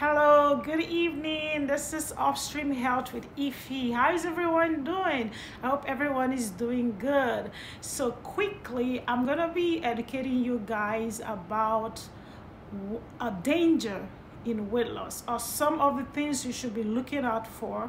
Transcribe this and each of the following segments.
Hello, good evening. This is Upstream Health with Ifey. How is everyone doing? I hope everyone is doing good. So, quickly, I'm gonna be educating you guys about a danger in weight loss or some of the things you should be looking out for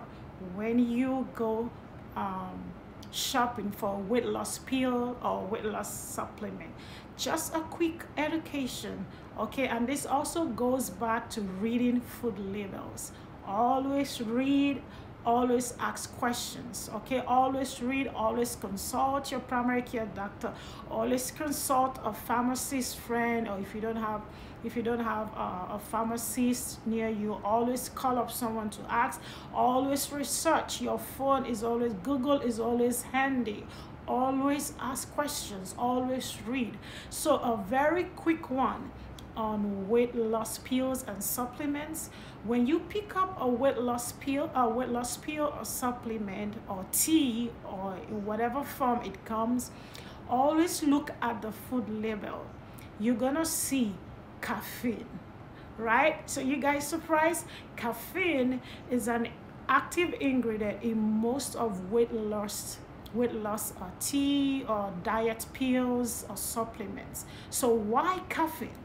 when you go um, shopping for weight loss pill or weight loss supplement. Just a quick education okay and this also goes back to reading food labels always read always ask questions okay? Always read always consult your primary care doctor. Always consult a pharmacist friend or if you don't have if you don't have a, a pharmacist near you always call up someone to ask. Always research. Your phone is always google is always handy. Always ask questions. Always read. So a very quick one on weight loss pills and supplements. When you pick up a weight loss pill, a weight loss pill or supplement or tea or in whatever form it comes, always look at the food label. You're gonna see caffeine, right? So you guys surprised? Caffeine is an active ingredient in most of weight loss weight loss or tea or diet pills or supplements. So why caffeine?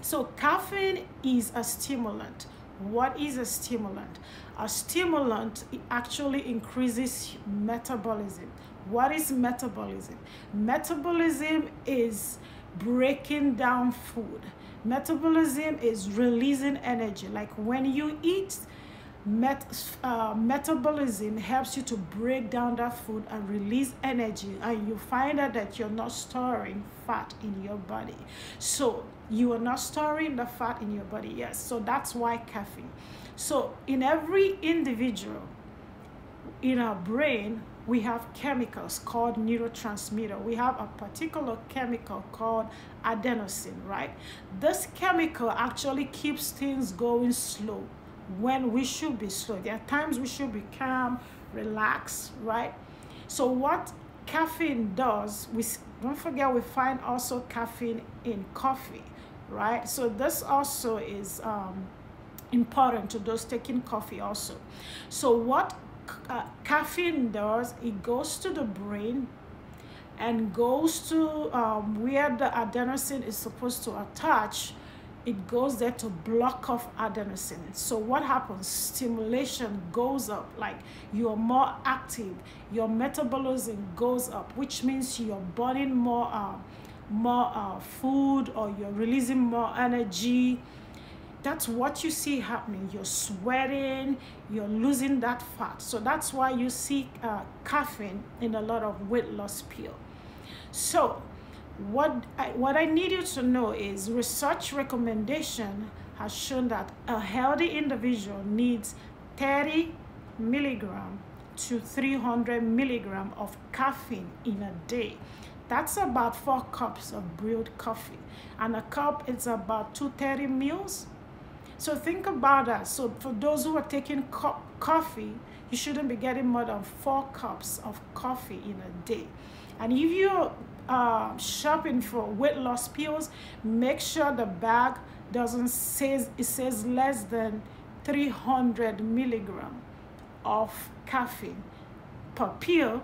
So caffeine is a stimulant. What is a stimulant? A stimulant actually increases metabolism. What is metabolism? Metabolism is breaking down food. Metabolism is releasing energy. Like when you eat, met, uh, metabolism helps you to break down that food and release energy and you find out that you're not storing fat in your body. So you are not storing the fat in your body yes. So that's why caffeine. So in every individual in our brain we have chemicals called neurotransmitter. We have a particular chemical called adenosine right? This chemical actually keeps things going slow when we should be slow. There are times we should be calm, relaxed, right? So what caffeine does, we don't forget we find also caffeine in coffee, right? So this also is um, important to those taking coffee also. So what uh, caffeine does, it goes to the brain and goes to um, where the adenosine is supposed to attach it goes there to block off adenosine. So what happens? Stimulation goes up, like you're more active, your metabolism goes up, which means you're burning more, uh, more uh, food or you're releasing more energy. That's what you see happening. You're sweating, you're losing that fat. So that's why you see uh, caffeine in a lot of weight loss pill. So what I, what I need you to know is research recommendation has shown that a healthy individual needs 30 milligram to 300 milligram of caffeine in a day. That's about four cups of brewed coffee. And a cup is about 230 meals. So think about that. So for those who are taking co coffee, you shouldn't be getting more than four cups of coffee in a day. And if you uh, shopping for weight loss pills, make sure the bag doesn't says it says less than 300 milligram of caffeine per pill.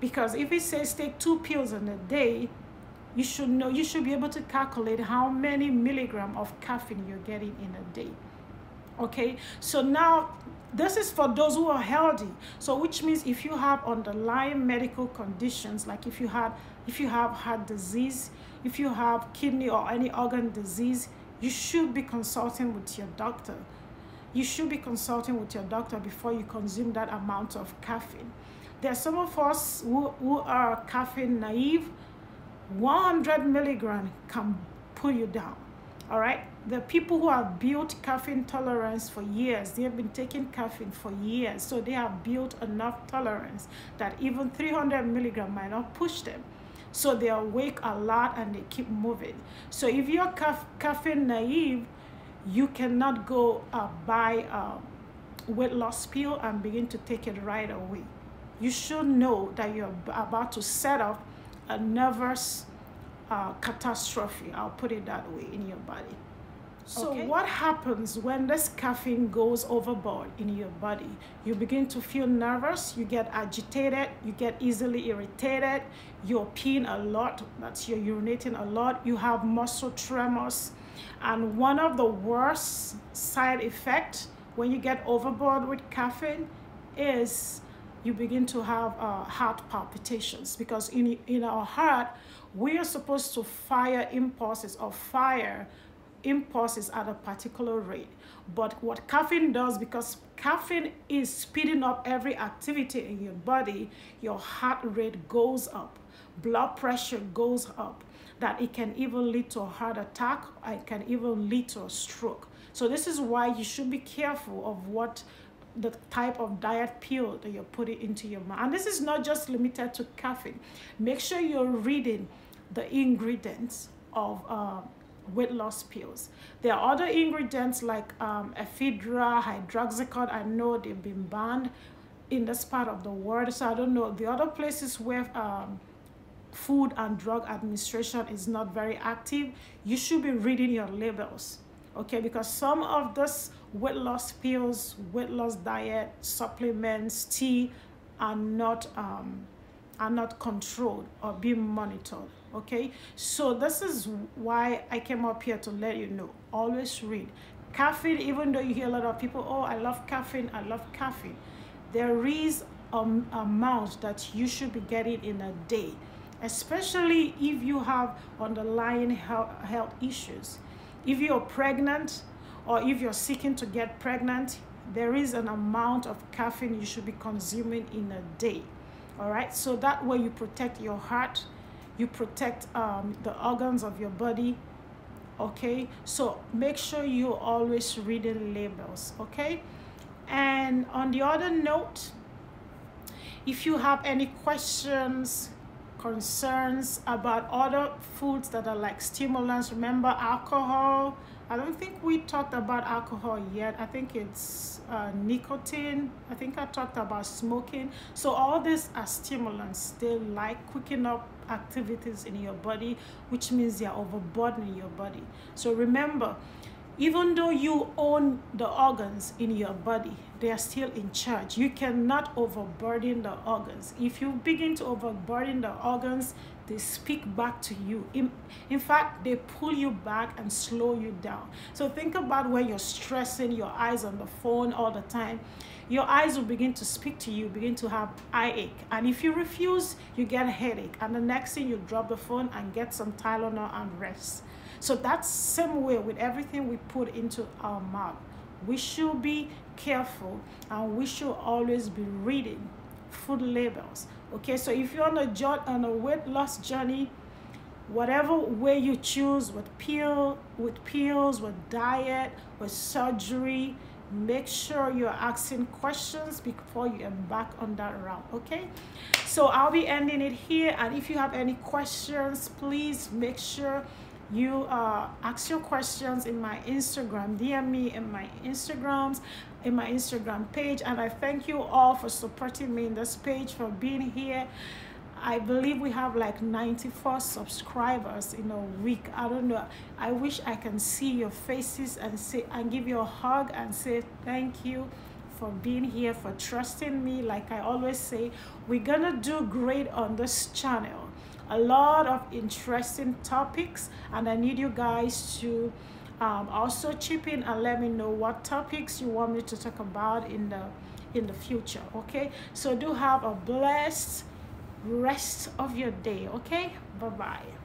Because if it says take two pills in a day you should know you should be able to calculate how many milligram of caffeine you're getting in a day. Okay? So now this is for those who are healthy. So which means if you have underlying medical conditions like if you had if you have heart disease if you have kidney or any organ disease you should be consulting with your doctor. You should be consulting with your doctor before you consume that amount of caffeine. There are some of us who, who are caffeine naive. 100 milligram can pull you down all right the people who have built caffeine tolerance for years they have been taking caffeine for years. So they have built enough tolerance that even 300 milligram might not push them. So they are awake a lot and they keep moving. So if you're ca caffeine naive you cannot go uh, buy a weight loss pill and begin to take it right away. You should know that you're about to set up a nervous uh, catastrophe. I'll put it that way in your body So Okay. what happens when this caffeine goes overboard in your body? You begin to feel nervous, you get agitated, you get easily irritated, you're peeing a lot, that's you're urinating a lot, you have muscle tremors. And one of the worst side effects when you get overboard with caffeine is you begin to have uh, heart palpitations because in, in our heart we are supposed to fire impulses or fire impulses at a particular rate but what caffeine does because caffeine is speeding up every activity in your body your heart rate goes up blood pressure goes up that it can even lead to a heart attack it can even lead to a stroke so this is why you should be careful of what the type of diet pill that you're putting into your mouth. And this is not just limited to caffeine. Make sure you're reading the ingredients of uh, weight loss pills. There are other ingredients like um, ephedra, hydroxycut. I know they've been banned in this part of the world. So I don't know the other places where um, Food and Drug Administration is not very active. You should be reading your labels okay because some of this weight loss pills weight loss diet supplements tea are not um, are not controlled or being monitored okay? So this is why i came up here to let you know always read. Caffeine even though you hear a lot of people oh i love caffeine i love caffeine there is an amount that you should be getting in a day especially if you have underlying health, health issues. If you're pregnant or if you're seeking to get pregnant, there is an amount of caffeine you should be consuming in a day. All right, so that way you protect your heart, you protect um, the organs of your body. Okay, so make sure you're always reading labels. Okay, and on the other note, if you have any questions, concerns about other foods that are like stimulants. Remember alcohol? I don't think we talked about alcohol yet. I think it's uh, nicotine. I think I talked about smoking. So all these are stimulants. They like quicken up activities in your body, which means they're overburdening your body. So remember, even though you own the organs in your body, they are still in charge. You cannot overburden the organs. If you begin to overburden the organs, they speak back to you. In, in fact, they pull you back and slow you down. So think about when you're stressing, your eyes on the phone all the time. Your eyes will begin to speak to you, begin to have eye ache. And if you refuse, you get a headache. And the next thing you drop the phone and get some Tylenol and rest. So that's same way with everything we put into our mouth. We should be careful and we should always be reading food labels. Okay, so if you're on a on a weight loss journey, whatever way you choose with pill, with pills, with diet, with surgery, make sure you're asking questions before you embark on that route okay so i'll be ending it here and if you have any questions please make sure you uh, ask your questions in my Instagram, DM me in my Instagrams, in my Instagram page. And I thank you all for supporting me in this page, for being here. I believe we have like 94 subscribers in a week. I don't know. I wish I can see your faces and say and give you a hug and say thank you for being here, for trusting me. Like I always say, we're gonna do great on this channel a lot of interesting topics and I need you guys to um, also chip in and let me know what topics you want me to talk about in the in the future okay? So do have a blessed rest of your day okay? Bye bye